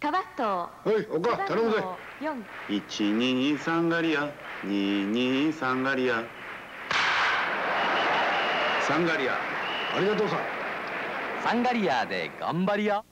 カバットはいおか頼むぜ。123ガリア223ガリアサンガリアありがとうさサンガリアで頑張りや。